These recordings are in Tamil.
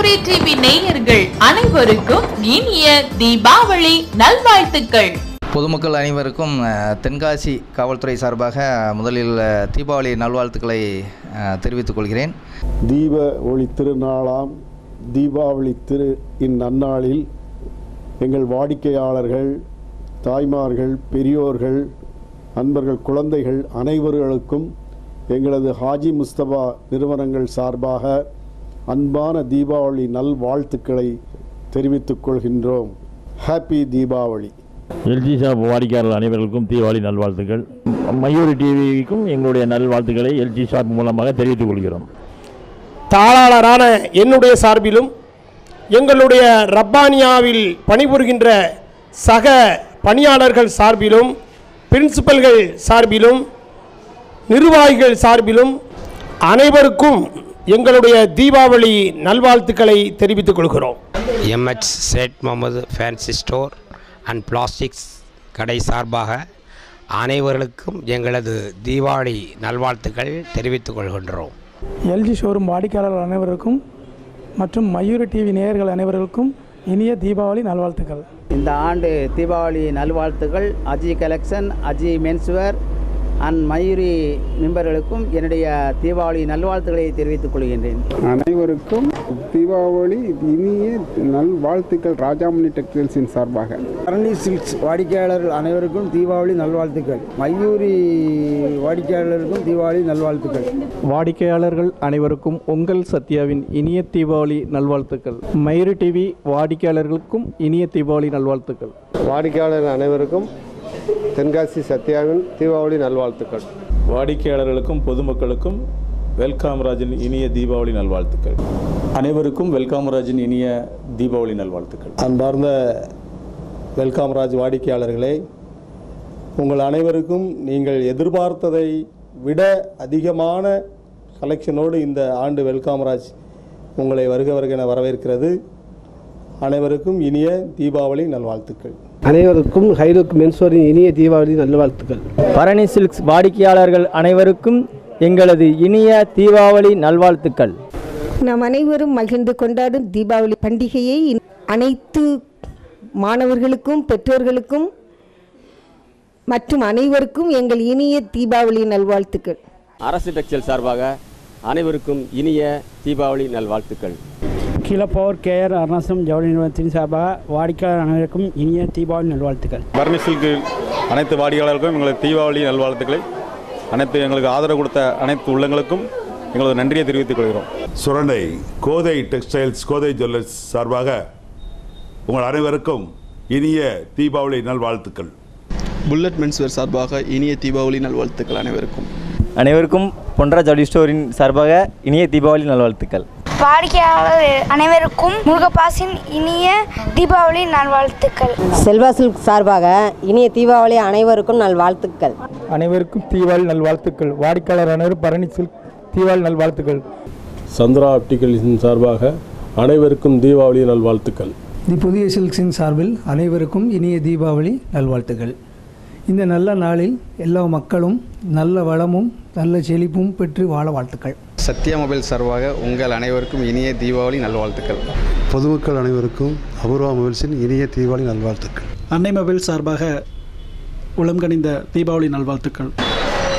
மயூரி டிவி நேயர்கள் அனைவருக்கும் இனிய தீபாவளி நல்வாழ்த்துக்கள். பொதுமக்கள் அனைவருக்கும் தென்காசி காவல்துறை சார்பாக முதலில் தீபாவளி நல்வாழ்த்துக்களை தெரிவித்துக் கொள்கிறேன். தீப ஒளி திருநாளாம் தீபாவளி திரு இந்நன்னாளில் எங்கள் வாடிக்கையாளர்கள் தாய்மார்கள் பெரியோர்கள் அன்பர்கள் குழந்தைகள் அனைவர்களுக்கும் எங்களது ஹாஜி முஸ்தபா நிறுவனங்கள் சார்பாக அன்பான தீபாவளி நல்வாழ்த்துக்களை தெரிவித்துக் கொள்கின்றோம். ஹாப்பி தீபாவளி. எல்ஜி ஷாப் வாடிக்கையாளர் அனைவருக்கும் தீபாவளி நல்வாழ்த்துக்கள். மயூரி டிவிக்கும் எங்களுடைய நல்வாழ்த்துக்களை எல்ஜி ஷாப் மூலமாக தெரிவித்துக் கொள்கிறோம். தாளாளரான என்னுடைய சார்பிலும் எங்களுடைய ரப்பானியாவில் பணிபுரிகின்ற சக பணியாளர்கள் சார்பிலும் பிரின்சிபல்கள் சார்பிலும் நிர்வாகிகள் சார்பிலும் அனைவருக்கும் எங்களுடைய தீபாவளி நல்வாழ்த்துக்களை தெரிவித்துக் கொள்கிறோம். MH Sait Mohammed fancy store and plastics கடை சார்பாக அனைவர்களுக்கும் எங்களது தீபாவளி நல்வாழ்த்துக்கள் தெரிவித்துக் கொள்கின்றோம். எல்ஜி ஷோரூம் வாடிக்கையாளர்கள் அனைவருக்கும் மற்றும் மயூரி டிவி நேயர்கள் அனைவருக்கும் இனிய தீபாவளி நல்வாழ்த்துக்கள். இந்த ஆண்டு தீபாவளி நல்வாழ்த்துக்கள் Aji collection Aji menswear and Mayuri மெம்பர்களுக்கும் என்னுடைய தீபாவளி நல்வாழ்த்துக்களை தெரிவித்துக் கொள்கின்றேன். அனைவருக்கும் தீபாவளி இனிய நல்வாழ்த்துக்கள் ராஜாமணி டெக்ஸ்டைல்ஸின் சார்பாக. பரணி சில்க்ஸ் வாடிக்கையாளர்கள் அனைவருக்கும் தீபாவளி நல்வாழ்த்துக்கள். மயூரி வாடிக்கையாளர்களுக்கும் தீபாவளி நல்வாழ்த்துக்கள். வாடிக்கையாளர்கள் அனைவருக்கும் உங்கள் சத்யாவின் இனிய தீபாவளி நல்வாழ்த்துக்கள். மயூரி டிவி வாடிக்கையாளர்களுக்கும் இனிய தீபாவளி நல்வாழ்த்துக்கள். வாடிக்கையாளர் அனைவருக்கும் தென்காசி சத்யாவின் தீபாவளி நல்வாழ்த்துக்கள். வாடிக்கையாளர்களுக்கும் பொதுமக்களுக்கும் வெல்காம் ராஜின் இனிய தீபாவளி நல்வாழ்த்துக்கள். அனைவருக்கும் வெல்காம் ராஜின் இனிய தீபாவளி நல்வாழ்த்துக்கள். அன்பார்ந்த வெல்காம் ராஜ் வாடிக்கையாளர்களே உங்கள் அனைவருக்கும் நீங்கள் எதிர்பார்த்ததை விட அதிகமான கலெக்ஷனோடு இந்த ஆண்டு வெல்காம் ராஜ் உங்களை வருக வருக என வரவேற்கிறது. அனைவருக்கும் இனிய தீபாவளி நல்வாழ்த்துக்கள். அனைவருக்கும் ஹைலுக் மென்சோரின் இனிய தீபாவளி நல்வாழ்த்துக்கள். பரணி சில்க்ஸ் வாடிக்கையாளர்கள் அனைவருக்கும் எங்களது இனிய தீபாவளி நல்வாழ்த்துக்கள். நாம் அனைவரும் மகிழ்ந்து கொண்டாடும் தீபாவளி பண்டிகையை அனைத்து மாணவர்களுக்கும் பெற்றோர்களுக்கும் மற்றும் அனைவருக்கும் எங்கள் இனிய தீபாவளி நல்வாழ்த்துக்கள். அரசு டெக்ஸ்டைல் சார்பாக அனைவருக்கும் இனிய தீபாவளி நல்வாழ்த்துக்கள். கீழ பவர் கேஆர் அருணாசலம் ஜவுளி நிறுவனத்தின் சார்பாக வாடிக்கையாளர் அனைவருக்கும் இனிய தீபாவளி நல்வாழ்த்துக்கள். பர்னிசில்க்கு அனைத்து வாடிக்கையாளர்களுக்கும் எங்களது தீபாவளி நல்வாழ்த்துக்களை அனைத்து எங்களுக்கு ஆதரவு கொடுத்த அனைத்து உள்ளங்களுக்கும் எங்களது நன்றியை தெரிவித்துக் கொள்கிறோம். சுரண்டை கோதை டெக்ஸ்டைல்ஸ் கோதை ஜுவல்லர்ஸ் சார்பாக உங்கள் அனைவருக்கும் இனிய தீபாவளி நல்வாழ்த்துக்கள். புல்லட் மென்ஸ்வேர் சார்பாக இனிய தீபாவளி நல்வாழ்த்துக்கள் அனைவருக்கும். அனைவருக்கும் பொன்ரா ஜவுளி ஸ்டோரின் சார்பாக இனிய தீபாவளி நல்வாழ்த்துக்கள். வாடிக்கையாளர் அனைவருக்கும் முருகப்பாசின் இனிய தீபாவளி நல்வாழ்த்துக்கள். செல்வா சில்க் சார்பாக இனிய தீபாவளி அனைவருக்கும் நல்வாழ்த்துக்கள். அனைவருக்கும் தீபாவளி நல்வாழ்த்துக்கள். வாடிக்கையாளர் அனைவரும் பரணி சில்க் தீபாவளி நல்வாழ்த்துக்கள். சந்திரா ஆப்டிக்கல்ஸின் சார்பாக அனைவருக்கும் தீபாவளி நல்வாழ்த்துக்கள். தி புதிய சில்க்ஸின் சார்பில் அனைவருக்கும் இனிய தீபாவளி நல்வாழ்த்துக்கள். இந்த நல்ல நாளில் எல்லா மக்களும் நல்ல வளமும் நல்ல செழிப்பும் பெற்று வாழ வாழ்த்துக்கள். சத்யா மொபைல் சார்பாக உங்கள் அனைவருக்கும் இனிய தீபாவளி நல்வாழ்த்துக்கள். பொதுமக்கள் அனைவருக்கும் அபூர்வா மொபைல்ஸின் இனிய தீபாவளி நல்வாழ்த்துக்கள். அன்னை மொபைல் சார்பாக உளம் கனிந்த தீபாவளி நல்வாழ்த்துக்கள்.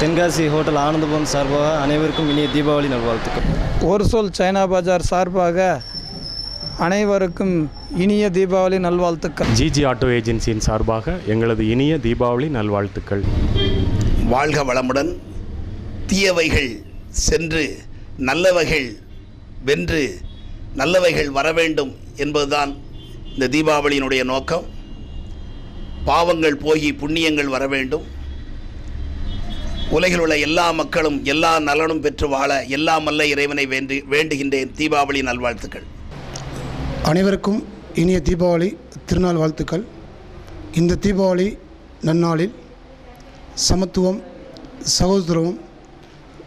தென்காசி ஹோட்டல் ஆனந்தபவன் சார்பாக அனைவருக்கும் இனிய தீபாவளி நல்வாழ்த்துக்கள். ஒரு சொல் சைனா பஜார் சார்பாக அனைவருக்கும் இனிய தீபாவளி நல்வாழ்த்துக்கள். ஜிஜி ஆட்டோ ஏஜென்சியின் சார்பாக எங்களது இனிய தீபாவளி நல்வாழ்த்துக்கள். வாழ்க வளமுடன் தீயவைகள் சென்று நல்லவைகள் வென்று நல்லவைகள் வர வேண்டும் என்பதுதான் இந்த தீபாவளியினுடைய நோக்கம். பாவங்கள் போகி புண்ணியங்கள் வர வேண்டும் உலகில் உள்ள எல்லா மக்களும் எல்லா நலனும் பெற்று வாழ எல்லா மல்ல இறைவனை வேண்டு வேண்டுகின்றேன். தீபாவளி நல்வாழ்த்துக்கள். அனைவருக்கும் இனிய தீபாவளி திருநாள் வாழ்த்துக்கள். இந்த தீபாவளி நன்னாளில் சமத்துவம் சகோதரமும்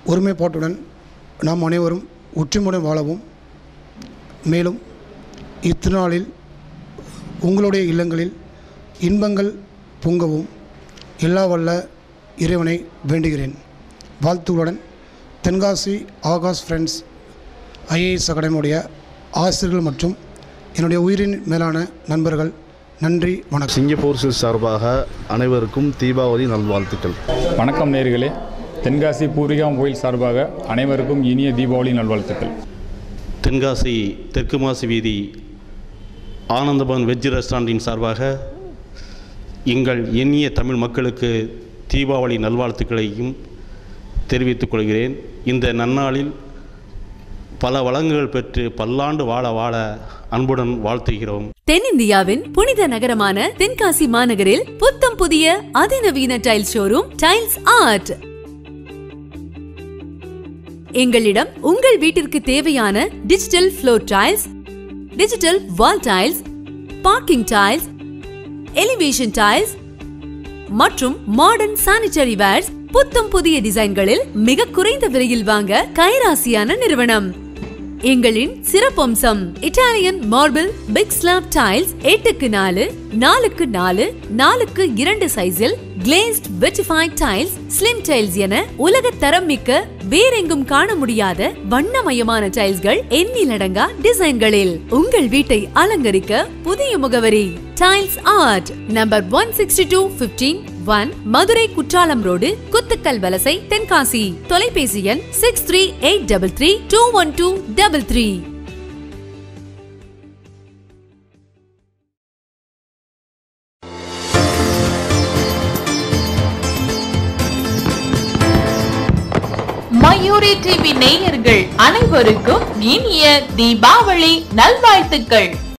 ஒருமைப்பாட்டுடன் நாம் அனைவரும் ஒற்றுமையுடன் வாழவும். மேலும் இத்திருநாளில் உங்களுடைய இல்லங்களில் இன்பங்கள் பொங்கவும். எல்லா வல்ல இறைவனை வேண்டுகிறேன். வாழ்த்துக்களுடன் தென்காசி ஆகாஷ் ஃப்ரெண்ட்ஸ் ஐஏஎஸ் அகாடமியுடைய ஆசிரியர்கள் மற்றும் என்னுடைய உயிரின் மேலான நண்பர்கள் நன்றி வணக்கம். சிங்கப்பூர் சார்பாக அனைவருக்கும் தீபாவளி நல்வாழ்த்துக்கள். வணக்கம் நேர்களே. தென்காசி பூரிகாம் கோயில் சார்பாக அனைவருக்கும் இனிய தீபாவளி நல்வாழ்த்துக்கள். தென்காசி தெற்கு மாசி வீதி ஆனந்தபவன் வெஜ் ரெஸ்டாரண்டின் சார்பாக எங்கள் இனிய தமிழ் மக்களுக்கு தீபாவளி நல்வாழ்த்துக்களையும் தெரிவித்துக் கொள்கிறேன். இந்த நன்னாளில் பல வளங்கள் பெற்று பல்லாண்டு வாழ வாழ அன்புடன் வாழ்த்துகிறோம். தென்னிந்தியாவின் புனித நகரமான தென்காசி மாநகரில் புத்தம் புதிய அதிநவீன டைல் ஷோரூம் டைல்ஸ் ஆர்ட். எங்களிடம் உங்கள் வீட்டிற்கு தேவையான digital floor tiles digital wall tiles parking tiles elevation tiles மற்றும் மாடர்ன் சானிட்டரி வேர்ஸ் புத்தம் புதிய டிசைன்களில் மிக குறைந்த விலையில் வாங்க கைராசியான நிறுவனம். எங்களின் சிறப்பம்சம். Italian marble big slab tiles எட்டுக்கு நாலு நாலுக்கு நாலு நாலுக்கு இரண்டு சைஸில் glazed vitrified tiles slim tiles என உலக தரம் மிக்க வேறெங்கும் காண முடியாத வண்ணமயமான டைல்ஸ்கள் எண்ணிலடங்கா டிசைன்களில் உங்கள் வீட்டை அலங்கரிக்க புதிய முகவரி. Tiles art number one sixty two fifteen one Madurai Courtallam road Kuthukkal Valasai Tenkasi. தொலைபேசி எண் six three eight double three two one two double three Mayuri TV நேயர்கள் அனைவருக்கும் இனிய தீபாவளி நல்வாழ்த்துக்கள்.